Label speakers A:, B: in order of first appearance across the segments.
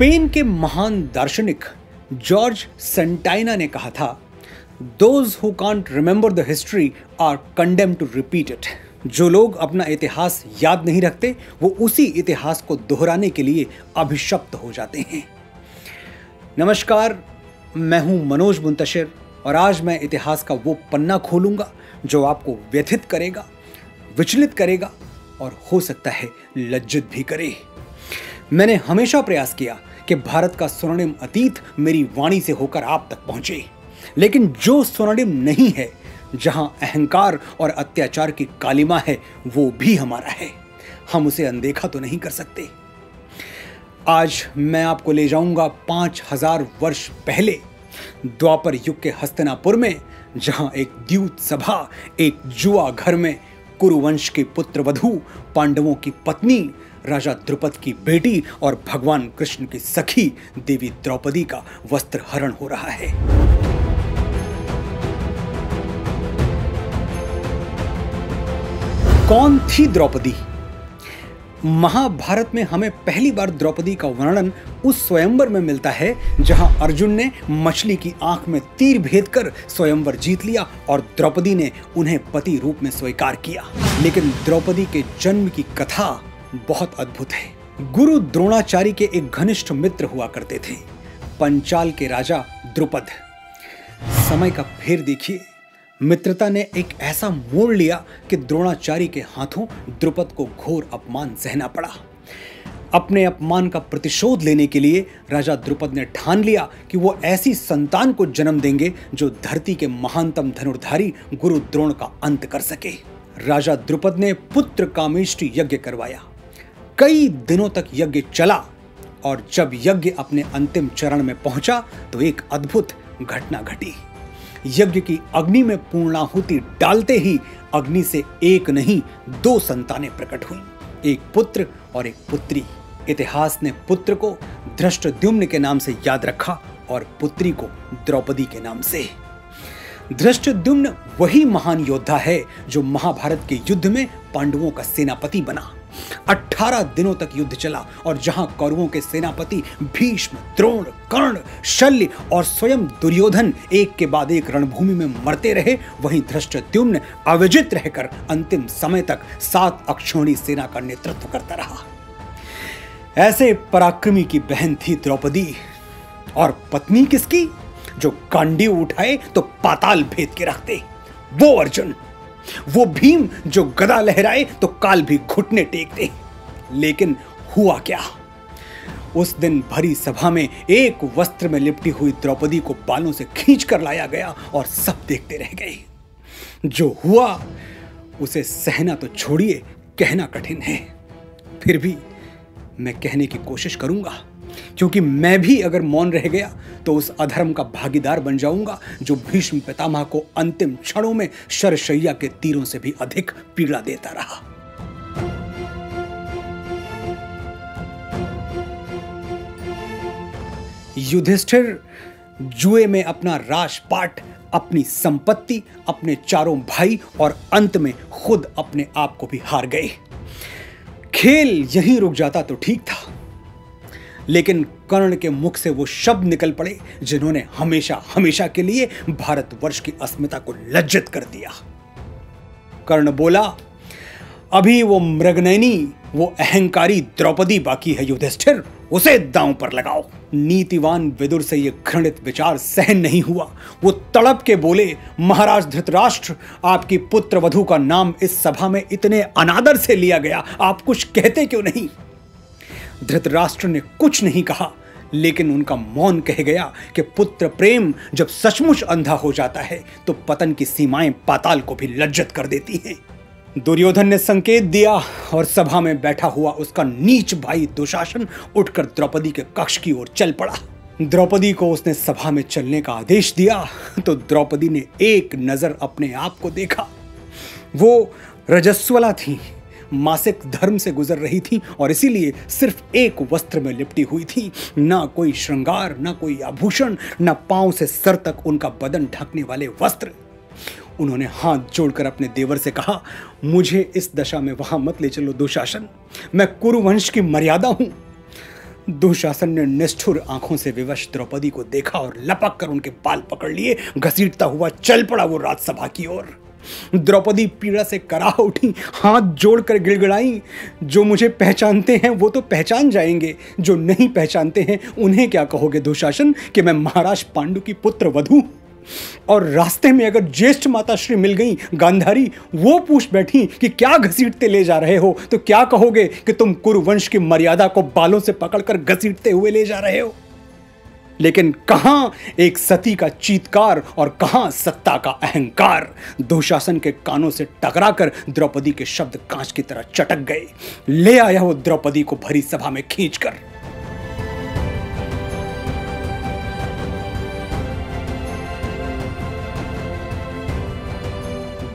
A: Spain के महान दार्शनिक जॉर्ज सेंटाइना ने कहा था those who can't remember the history are condemned to repeat it जो लोग अपना इतिहास याद नहीं रखते, वो उसी इतिहास को दोहराने के लिए अभिशप्त हो जाते हैं। नमस्कार, मैं हूँ मनोज मुंतशिर और आज मैं इतिहास का वो पन्ना खोलूँगा जो आपको व्यथित करेगा, विचलित करेगा और हो सकता है लज्जित भी करे। मैंने हमेशा प्रयास किया कि भारत का स्वर्णिम अतीत मेरी वाणी से होकर आप तक पहुँचे। लेकिन जो स्वर्णिम नहीं है, जहाँ अहंकार और अत्याचार की कालिमा है, वो भी हमारा है। हम उसे अनदेखा तो नहीं कर सकते। आज मैं आपको ले जाऊँगा पाँच हज़ार वर्ष पहले, द्वापर युग के हस्तनापुर में, जहाँ एक द्यूत सभा, एक जुआ घर में, कुरुवंश के पुत्र वधु पांडवों की पत्नी राजा द्रुपद की बेटी और भगवान कृष्ण की सखी देवी द्रौपदी का वस्त्र हरण हो रहा है। कौन थी द्रौपदी? महाभारत में हमें पहली बार द्रौपदी का वर्णन उस स्वयंवर में मिलता है, जहाँ अर्जुन ने मछली की आँख में तीर भेद कर स्वयंवर जीत लिया और द्रौपदी ने उन्हें पति रूप में स्वीकार किया। लेकिन द्रौपदी के जन्म की कथा बहुत अद्भुत है। गुरु द्रोणाचार्य के एक घनिष्ठ मित्र हुआ करते थे। पंचाल के राजा द्रुपद। समय का फेर देखिए। मित्रता ने एक ऐसा मोड़ लिया कि द्रोणाचार्य के हाथों द्रुपद को घोर अपमान सहना पड़ा। अपने अपमान का प्रतिशोध लेने के लिए राजा द्रुपद ने ठान लिया कि वो ऐसी संतान को जन्म देंगे जो धरती के महानतम धनुर्धारी गुरु द्रोण का अंत कर सके। राजा द्रुपद ने पुत्र कामेष्टि यज्ञ करवाया। कई दिनों तक यज्ञ चला और जब यज्ञ अपने अंतिम चरण में पहुँचा तो एक अद्भुत घटना घटी। यज्ञ की अग्नि में पूर्णाहुति डालते ही अग्नि से एक नहीं, दो संतानें प्रकट हुई। एक पुत्र और एक पुत्री। इतिहास ने पुत्र को धृष्टद्युम्न के नाम से याद रखा और पुत्री को द्रौपदी के नाम से। धृष्टद्युम्न वही महान योद्धा है जो महाभारत के युद्ध में पांडवों का सेनापति बना। 18 दिनों तक युद्ध चला और जहाँ कौरवों के सेनापति भीष्म, द्रोण, कर्ण, शल्य और स्वयं दुर्योधन एक के बाद एक रणभूमि में मरते रहे, वहीं धृष्टद्युम्न अविजित रहकर अंतिम समय तक सात अक्षोणी सेना का नेतृत्व करता रहा। ऐसे पराक्रमी की बहन थी द्रौपदी। और पत्नी किसकी? जो कांडी उठाए तो पाताल भेद के रखते। वो अर्जुन। वो भीम जो गदा लहराए तो काल भी घुटने टेकते। लेकिन हुआ क्या? उस दिन भरी सभा में एक वस्त्र में लिपटी हुई द्रौपदी को बालों से खींच कर लाया गया और सब देखते रह गए। जो हुआ, उसे सहना तो छोड़िए, कहना कठिन है। फिर भी मैं कहने की कोशिश करूँगा। क्योंकि मैं भी अगर मौन रह गया तो उस अधर्म का भागीदार बन जाऊँगा, जो भीष्म पितामह को अंतिम क्षणों में शरशैया के तीरों से भी अधिक पीड़ा देता रहा। युधिष्ठिर, जुए में अपना राजपाट, अपनी संपत्ति, अपने चारों भाई और अंत में खुद अपने आप को भी हार गए। खेल यहीं रुक जाता तो ठीक था। लेकिन कर्ण के मुख से वो शब्द निकल पड़े जिन्होंने हमेशा हमेशा के लिए भारतवर्ष की अस्मिता को लज्जित कर दिया। कर्ण बोला, अभी वो मृगनैनी वो अहंकारी द्रौपदी बाकी है, युधिष्ठिर, उसे दांव पर लगाओ। नीतिवान विदुर से ये घृणित विचार सहन नहीं हुआ। वो तड़प के बोले, महाराज धृतराष्ट्र, आपकी पुत्र वधु का नाम इस सभा में इतने अनादर से लिया गया, आप कुछ कहते क्यों नहीं? धृतराष्ट्र ने कुछ नहीं कहा, लेकिन उनका मौन कह गया कि पुत्र प्रेम जब सचमुच अंधा हो जाता है तो पतन की सीमाएँ पाताल को भी लज्जत कर देती हैं। दुर्योधन ने संकेत दिया और सभा में बैठा हुआ उसका नीच भाई दुशासन उठकर द्रौपदी के कक्ष की ओर चल पड़ा। द्रौपदी को उसने सभा में चलने का आदेश दिया तो द्रौपदी ने एक नज़र अपने आप को देखा। वो रजस्वला थी। मासिक धर्म से गुजर रही थी और इसीलिए सिर्फ़ एक वस्त्र में लिपटी हुई थी। ना कोई श्रृंगार, ना कोई आभूषण, ना पाँव से सर तक उनका बदन ढकने वाले वस्त्र। उन्होंने हाथ जोड़कर अपने देवर से कहा, मुझे इस दशा में वहाँ मत ले चलो दुशासन। मैं कुरुवंश की मर्यादा हूँ। दुशासन ने निष्ठुर आँखों से विवश द्रौपदी को देखा और लपक कर उनके बाल पकड़ लिए। घसीटता हुआ चल पड़ा वो राजसभा की ओर। द्रौपदी पीड़ा से करा उठी, हाथ जोड़कर गिड़गिड़ाई। जो मुझे पहचानते हैं, वो तो पहचान जाएँगे। जो नहीं पहचानते हैं, उन्हें क्या कहोगे दुशासन कि मैं महाराज पांडु की पुत्र वधु? और रास्ते में अगर ज्येष्ठ माता श्री मिल गई, गांधारी, वो पूछ बैठी कि क्या घसीटते ले जा रहे हो? तो क्या कहोगे कि तुम कुरुवंश की मर्यादा को बालों से पकड़कर घसीटते हुए ले जा रहे हो? लेकिन कहाँ एक सती का चीतकार और कहाँ सत्ता का अहंकार? दुशासन के कानों से टकराकर द्रौपदी के शब्द कांच की तरह चटक गए। ले आया वो द्रौपदी को भरी सभा में खींचकर।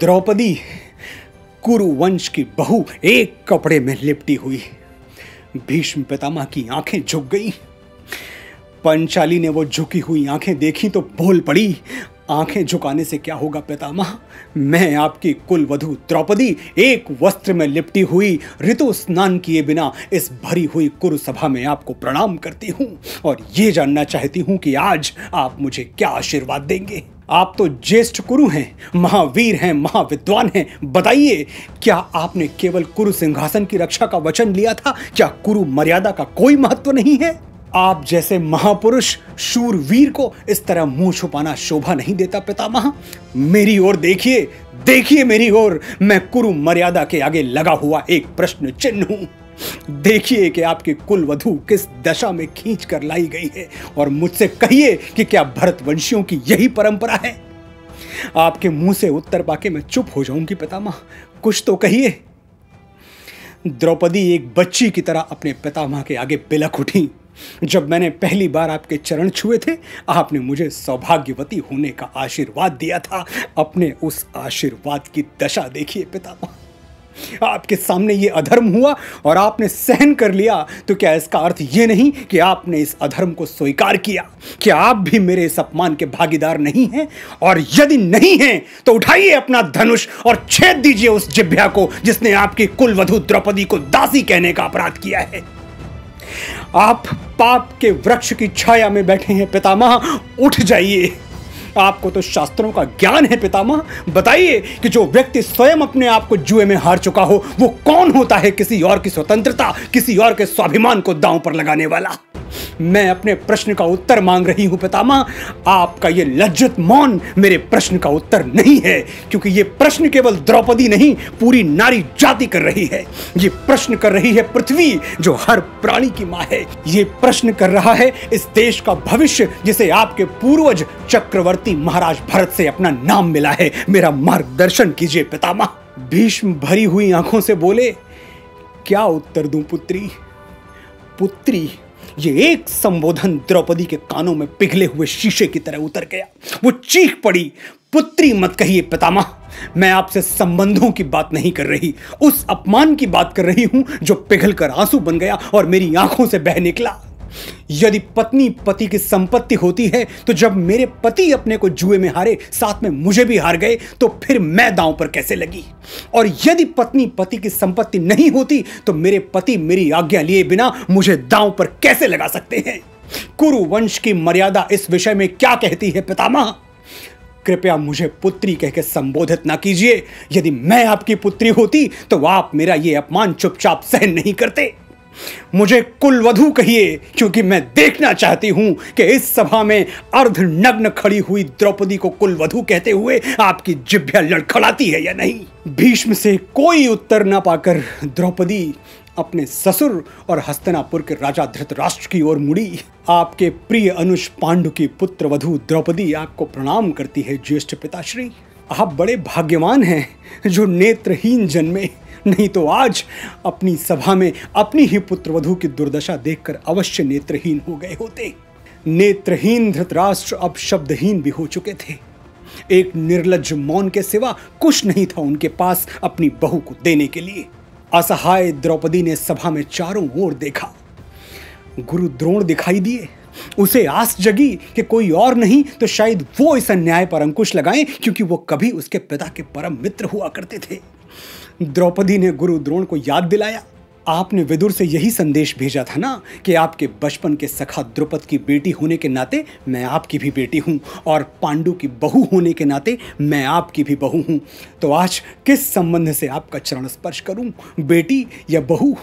A: द्रौपदी कुरुवंश की बहू एक कपड़े में लिपटी हुई। भीष्म पितामह की आँखें झुक गई। पंचाली ने वो झुकी हुई आँखें देखी तो बोल पड़ी, आँखें झुकाने से क्या होगा पितामह? मैं आपकी कुल वधु द्रौपदी एक वस्त्र में लिपटी हुई, ऋतु स्नान किए बिना इस भरी हुई कुरु सभा में आपको प्रणाम करती हूँ और ये जानना चाहती हूँ कि आज आप मुझे क्या आशीर्वाद देंगे। आप तो ज्येष्ठ कुरु हैं, महावीर हैं, महाविद्वान हैं। बताइए, क्या आपने केवल कुरु सिंहासन की रक्षा का वचन लिया था? क्या कुरु मर्यादा का कोई महत्व नहीं है? आप जैसे महापुरुष शूरवीर को इस तरह मुँह छुपाना शोभा नहीं देता पितामह। मेरी ओर देखिए देखिए मेरी ओर, मैं कुरु मर्यादा के आगे लगा हुआ एक प्रश्न चिन्ह हूँ। देखिए कि आपकी कुल वधु किस दशा में खींच कर लाई गई है और मुझसे कहिए कि क्या भरतवंशियों की यही परंपरा है। आपके मुँह से उत्तर पाके मैं चुप हो जाऊँगी पितामह। कुछ तो कहिए। द्रौपदी एक बच्ची की तरह अपने पितामह के आगे बिलक उठी। जब मैंने पहली बार आपके चरण छुए थे, आपने मुझे सौभाग्यवती होने का आशीर्वाद दिया था। अपने उस आशीर्वाद की दशा देखिए पितामह आपके सामने ये अधर्म हुआ और आपने सहन कर लिया तो क्या इसका अर्थ ये नहीं कि आपने इस अधर्म को स्वीकार किया? क्या आप भी मेरे इस अपमान के भागीदार नहीं हैं? और यदि नहीं हैं तो उठाइए अपना धनुष और छेद दीजिए उस जिभ्या को, जिसने आपकी कुलवधु द्रौपदी को दासी कहने का अपराध किया है। आप पाप के वृक्ष की छाया में बैठे हैं पितामह उठ जाइए। आपको तो शास्त्रों का ज्ञान है, पितामह। बताइए कि जो व्यक्ति स्वयं अपने आप को जुए में हार चुका हो, वो कौन होता है किसी और की स्वतंत्रता, किसी और के स्वाभिमान को दांव पर लगाने वाला? मैं अपने प्रश्न का उत्तर मांग रही हूँ, पितामह। आपका यह लज्जित मौन मेरे प्रश्न का उत्तर नहीं है, क्योंकि यह प्रश्न केवल द्रौपदी नहीं, पूरी नारी जाति कर रही है। ये प्रश्न कर रही है पृथ्वी, जो हर प्राणी की माँ है। ये प्रश्न कर रहा है इस देश का भविष्य, जिसे आपके पूर्वज चक्रवर्ती महाराज भरत से अपना नाम मिला है। मेरा मार्गदर्शन कीजिए पितामह। भीष्म भरी हुई आँखों से बोले, क्या उत्तर दूँ पुत्री? पुत्री, ये एक संबोधन द्रौपदी के कानों में पिघले हुए शीशे की तरह उतर गया। वो चीख पड़ी, पुत्री मत कहिए पितामह, मैं आपसे संबंधों की बात नहीं कर रही। उस अपमान की बात कर रही हूँ जो पिघल कर आँसू बन गया और मेरी आँखों से बह निकला। यदि पत्नी पति की संपत्ति होती है तो जब मेरे पति अपने को जुए में हारे, साथ में मुझे भी हार गए तो फिर मैं दांव पर कैसे लगी? और यदि पत्नी पति की संपत्ति नहीं होती तो मेरे पति मेरी आज्ञा लिए बिना मुझे दांव पर कैसे लगा सकते हैं? कुरु वंश की मर्यादा इस विषय में क्या कहती है पितामह? कृपया मुझे पुत्री कहकर संबोधित ना कीजिए। यदि मैं आपकी पुत्री होती तो आप मेरा यह अपमान चुपचाप सहन नहीं करते। मुझे कुलवधु कहिए, क्योंकि मैं देखना चाहती हूँ कि इस सभा में अर्ध नग्न खड़ी हुई द्रौपदी को कुलवधु कहते हुए आपकी जिभ्या लड़खड़ाती है या नहीं? भीष्म से कोई उत्तर ना पाकर द्रौपदी अपने ससुर और हस्तनापुर के राजा धृतराष्ट्र की ओर मुड़ी। आपके प्रिय अनुष पांडु की पुत्र वधु द्रौपदी आपको प्रणाम करती है, ज्येष्ठ पिताश्री। आप बड़े भाग्यवान हैं जो नेत्रहीन जन्मे नहीं तो आज अपनी सभा में अपनी ही पुत्रवधु की दुर्दशा देखकर अवश्य नेत्रहीन हो गए होते। नेत्रहीन धृतराष्ट्र अब शब्दहीन भी हो चुके थे। एक निर्लज मौन के सिवा कुछ नहीं था उनके पास अपनी बहू को देने के लिए। असहाय द्रौपदी ने सभा में चारों ओर देखा। गुरु द्रोण दिखाई दिए। उसे आस जगी कि कोई और नहीं तो शायद वो इस अन्याय पर अंकुश लगाएँ, क्योंकि वो कभी उसके पिता के परम मित्र हुआ करते थे। द्रौपदी ने गुरु द्रोण को याद दिलाया। आपने विदुर से यही संदेश भेजा था ना कि आपके बचपन के सखा द्रुपद की बेटी होने के नाते मैं आपकी भी बेटी हूँ और पांडु की बहू होने के नाते मैं आपकी भी बहू हूँ। तो आज किस संबंध से आपका चरण स्पर्श करूँ? बेटी या बहू?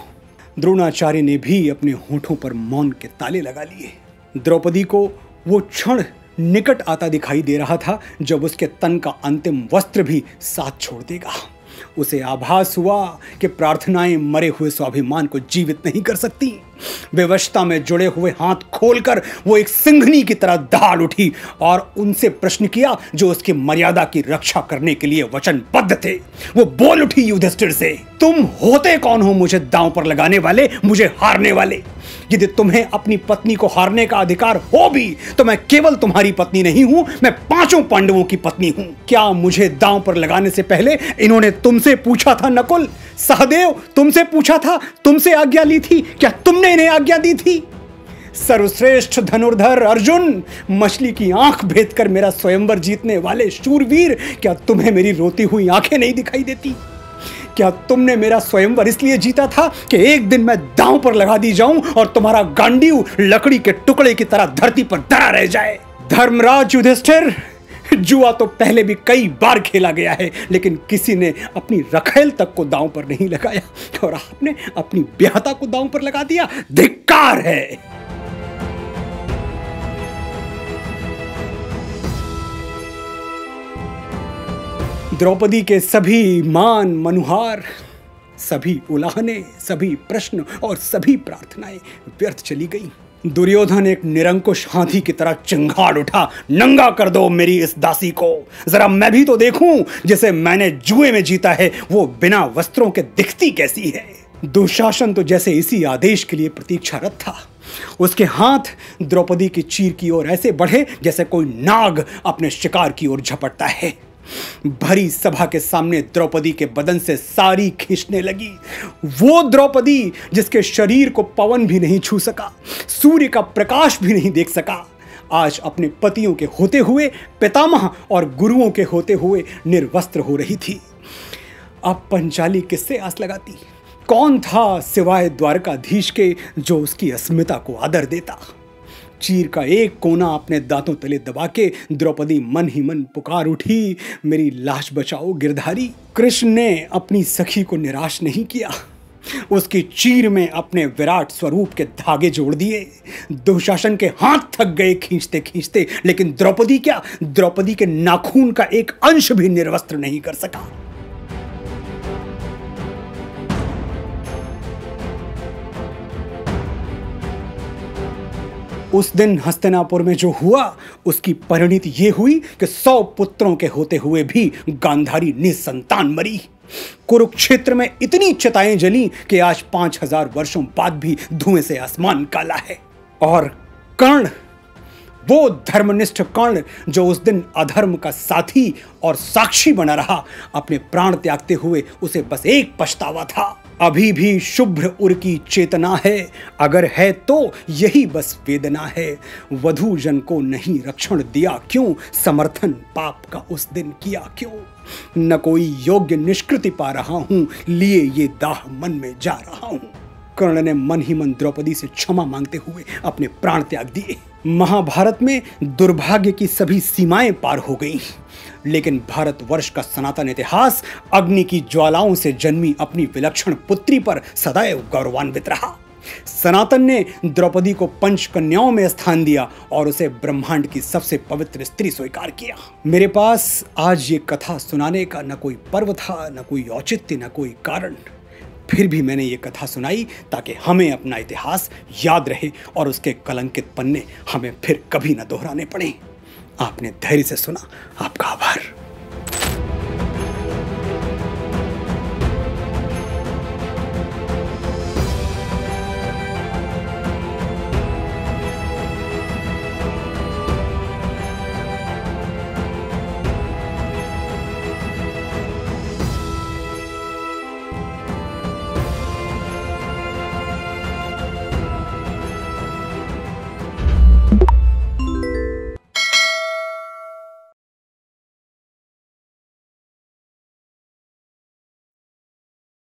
A: द्रोणाचार्य ने भी अपने होठों पर मौन के ताले लगा लिए। द्रौपदी को वो क्षण निकट आता दिखाई दे रहा था जब उसके तन का अंतिम वस्त्र भी साथ छोड़ देगा। उसे आभास हुआ कि प्रार्थनाएँ मरे हुए स्वाभिमान को जीवित नहीं कर सकती। विवशता में जुड़े हुए हाथ खोलकर वो एक सिंघनी की तरह दहाड़ उठी और उनसे प्रश्न किया जो उसकी मर्यादा की रक्षा करने के लिए वचनबद्ध थे। वो बोल उठी युधिष्ठिर से, तुम होते कौन हो मुझे दांव पर लगाने वाले, मुझे हारने वाले? यदि तुम्हें अपनी पत्नी को हारने का अधिकार हो भी तो मैं केवल तुम्हारी पत्नी नहीं हूँ, मैं पाँचों पांडवों की पत्नी हूँ। क्या मुझे दांव पर लगाने से पहले इन्होंने तुमसे पूछा था, नकुल? सहदेव, तुमसे पूछा था? तुमसे आज्ञा ली थी? क्या तुमने इन्हें आज्ञा दी थी? सर्वश्रेष्ठ धनुर्धर अर्जुन, मछली की आँख भेद कर मेरा स्वयंवर जीतने वाले शूरवीर, क्या तुम्हें मेरी रोती हुई आँखें नहीं दिखाई देती? क्या तुमने मेरा स्वयंवर इसलिए जीता था कि एक दिन मैं दांव पर लगा दी जाऊँ और तुम्हारा गांडीव लकड़ी के टुकड़े की तरह धरती पर धरा रह जाए? धर्मराज युधिष्ठिर, जुआ तो पहले भी कई बार खेला गया है, लेकिन किसी ने अपनी रखेल तक को दांव पर नहीं लगाया और आपने अपनी ब्याहता को दांव पर लगा दिया? धिक्कार है। द्रौपदी के सभी मान, मनुहार, सभी उलाहने, सभी प्रश्न और सभी प्रार्थनाएँ व्यर्थ चली गई। दुर्योधन एक निरंकुश हाथी की तरह चिंगाड़ उठा, नंगा कर दो मेरी इस दासी को। जरा मैं भी तो देखूँ जिसे मैंने जुए में जीता है, वो बिना वस्त्रों के दिखती कैसी है? दुशासन तो जैसे इसी आदेश के लिए प्रतीक्षारत था। उसके हाथ द्रौपदी की चीर की ओर ऐसे बढ़े जैसे कोई नाग अपने शिकार की ओर झपटता है। भरी सभा के सामने द्रौपदी के बदन से सारी खींचने लगी। वो द्रौपदी, जिसके शरीर को पवन भी नहीं छू सका, सूर्य का प्रकाश भी नहीं देख सका, आज अपने पतियों के होते हुए, पितामह और गुरुओं के होते हुए निर्वस्त्र हो रही थी। अब पंचाली किससे आस लगाती? कौन था सिवाय द्वारकाधीश के, जो उसकी अस्मिता को आदर देता? चीर का एक कोना अपने दांतों तले दबा के द्रौपदी मन ही मन पुकार उठी, मेरी लाश बचाओ, गिरधारी। कृष्ण ने अपनी सखी को निराश नहीं किया। उसकी चीर में अपने विराट स्वरूप के धागे जोड़ दिए। दुशासन के हाथ थक गए खींचते खींचते लेकिन द्रौपदी क्या? द्रौपदी के नाखून का एक अंश भी निर्वस्त्र नहीं कर सका। उस दिन हस्तिनापुर में जो हुआ, उसकी परिणति ये हुई कि सौ पुत्रों के होते हुए भी गांधारी निसंतान मरी। कुरुक्षेत्र में इतनी चिताएँ जली कि आज पाँच हज़ार वर्षों बाद भी धुएँ से आसमान काला है। और कर्ण, वो धर्मनिष्ठ कर्ण जो उस दिन अधर्म का साथी और साक्षी बना रहा, अपने प्राण त्यागते हुए उसे बस एक पछतावा था। अभी भी शुभ्र उर की चेतना है। अगर है तो यही बस वेदना है। वधु जन को नहीं रक्षण दिया क्यों? समर्थन पाप का उस दिन किया क्यों? न कोई योग्य निष्कृति पा रहा हूँ। लिए ये दाह मन में जा रहा हूँ। कर्ण ने मन ही मन द्रौपदी से क्षमा मांगते हुए अपने प्राण त्याग दिए। महाभारत में दुर्भाग्य की सभी सीमाएँ पार हो गईं। लेकिन भारतवर्ष का सनातन इतिहास अग्नि की ज्वालाओं से जन्मी अपनी विलक्षण पुत्री पर सदैव गौरवान्वित रहा। सनातन ने द्रौपदी को पंच कन्याओं में स्थान दिया और उसे ब्रह्मांड की सबसे पवित्र स्त्री स्वीकार किया। मेरे पास आज ये कथा सुनाने का न कोई पर्व था, न कोई औचित्य, न कोई कारण। फिर भी मैंने ये कथा सुनाई ताकि हमें अपना इतिहास याद रहे और उसके कलंकित पन्ने हमें फिर कभी न दोहराने पड़े। आपने धैर्य से सुना, आपका आभार।